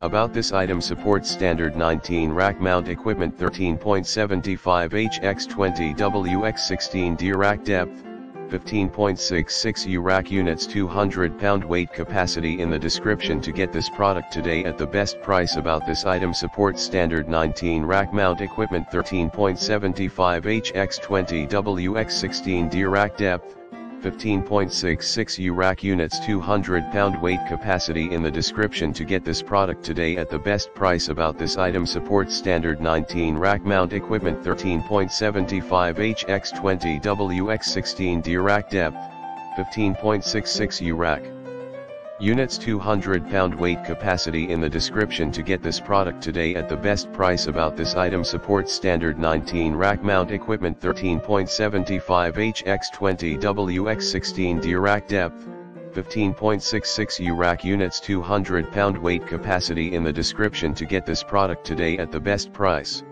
About this item supports standard 19 rack mount equipment 13.75 HX20 WX16D rack depth, 15.66 U rack units 200 pound weight capacity in the description to get this product today at the best price. About this item supports standard 19 rack mount equipment 13.75 HX20 WX16D rack depth, 15.66 U rack units 200 pound weight capacity in the description to get this product today at the best price about this item supports standard 19 rack mount equipment 13.75 HX20 WX16D rack depth, 15.66 U rack. Units 200 pound weight capacity in the description to get this product today at the best price about this item supports standard 19 rack mount equipment 13.75 HX20 WX16D rack depth, 15.66 U rack units 200 pound weight capacity in the description to get this product today at the best price.